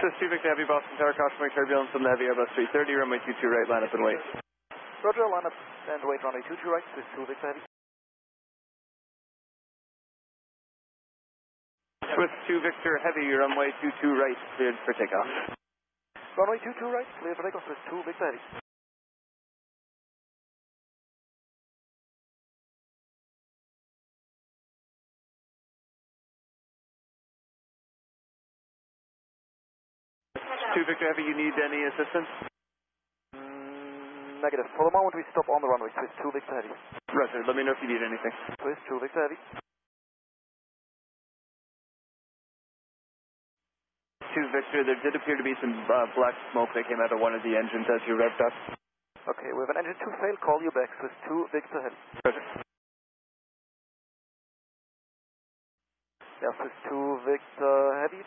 Swiss 2 Victor Heavy, Boston Tower, caution turbulence from the heavy Airbus 330, runway 22 right, line up and wait. Roger, line up and wait runway 22 right, Swiss 2 Victor Heavy. Swiss 2 Victor Heavy, runway 22 right, cleared for takeoff. Runway 22 right, clear for takeoff, Swiss 2 Victor Heavy. Two Victor Heavy, you need any assistance? Mm, negative. For the moment we stop on the runway, Swiss 2 Victor Heavy. Roger, let me know if you need anything. Swiss 2 Victor Heavy. Two Victor, there did appear to be some uh, black smoke that came out of one of the engines as you revved up. Okay, we have an engine 2 fail, call you back, Swiss 2 Victor Heavy. Roger. Yeah, Swiss 2 Victor Heavy.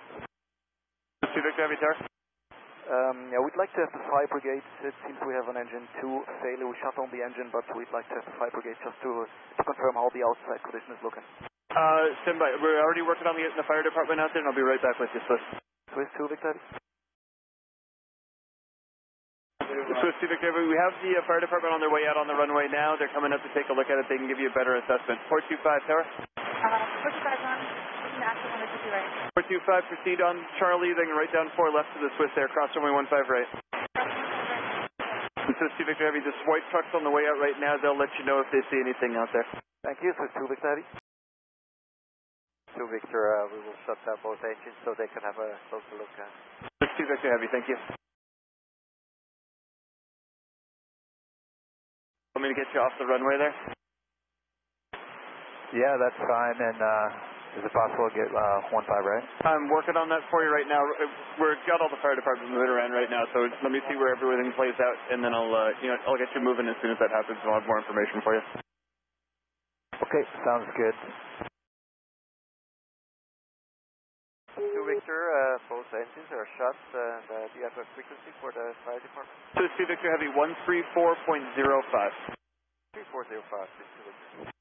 Swiss 2 Victor Heavy, tower. Um, yeah, we'd like to have the fire brigade. It seems we have an engine 2 failure. We shut down the engine, but we'd like to have the fire brigade just to, to confirm how the outside condition is looking. Uh, stand by. We're already working on getting the fire department out there, and I'll be right back with you, Swiss. Swiss 2 Victor Heavy. Swiss 2 Victor we have the uh, fire department on their way out on the runway now. They're coming up to take a look at it. They can give you a better assessment. 425, tower. Uh, 45 on, actually wanted to do right. 425, proceed on Charlie, then right down 4 left to the Swiss Air, cross runway 15 right. Swiss 2 Victor Heavy, this white truck's on the way out right now. They'll let you know if they see anything out there. Thank you, Swiss 2 Victor Heavy. 2 Victor, uh, we will shut down both engines so they can have a closer look. Swiss 2 Victor Heavy, thank you. Want me to get you off the runway there? Yeah, that's fine. And uh, is it possible to get uh, 15 right? I'm working on that for you right now. We've got all the fire departments moving around right now, so let me see where everything plays out, and then I'll, uh, you know, I'll get you moving as soon as that happens, and I'll have more information for you. Okay, sounds good. 2 Victor, uh, both engines are shut. And uh, do you have a frequency for the fire department? Swiss 2 Victor Heavy, 134.05. 3405, 2 Victor.